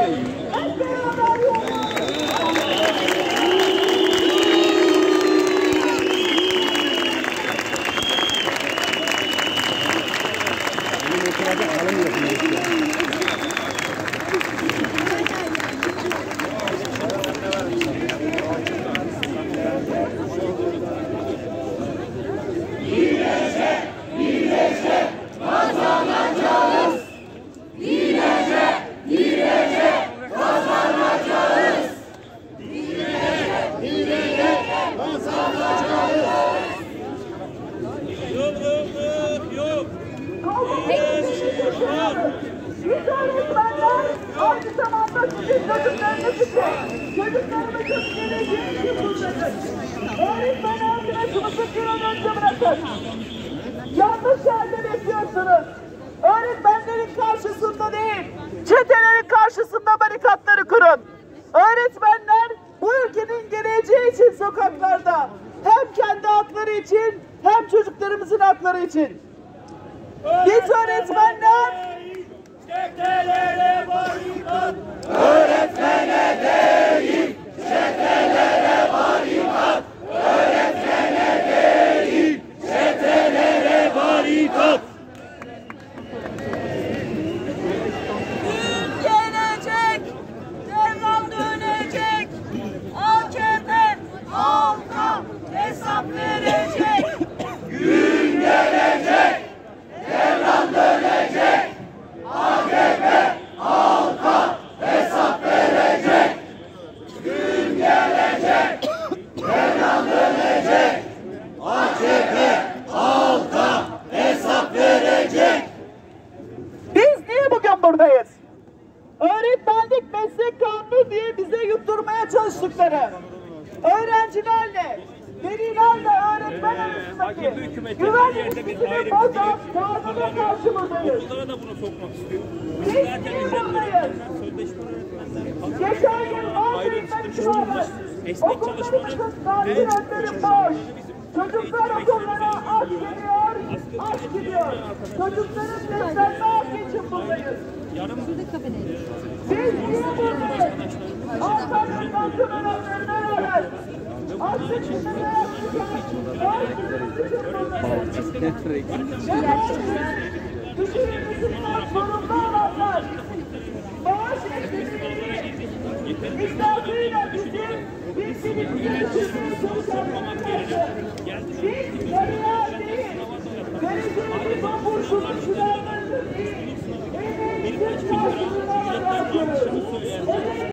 Ai, Biz öğretmenler aynı zamanda sizin çocuklarınız için, çocuklarımızın geleceği için buradayız. Öğretmen arkadaşımızı bir an önce bırakın. Yanlış yerde bekliyorsunuz. Öğretmenlerin karşısında değil, çetelerin karşısında barikatları kurun. Öğretmenler bu ülkenin geleceği için sokaklarda. Hem kendi hakları için hem çocuklarımızın hakları için. Biz öğretmenler Çetelere buradayız? Öğretmenlik meslek kanunu diye bize yutturmaya çalıştıkları. Öğrencilerle, velilerle öğretmen arasındaki güven ilişkisini bozan kanuna karşı buradayız. Okullara da bunu sokmak istiyor. Biz niye buradayız? Geçen yıl Mardin'den itibaren okullarımızın tatil boş. Çocuklar okullara aç geliyor, aç gidiyor. Çocukların beslenme buradayız? Antalya'nın açlık sınırı Mardin'imiz için buradayız. Düşünümüzünden sorumlu olanlar maaş eksikliğini İslam'ıyla bizim bildiğimizi düşünmeye çalışanlarımızı biz kariyer değil, geleceğimizi bu burçlu düşünenlerimiz değil, 全然やっちゃうんですよね。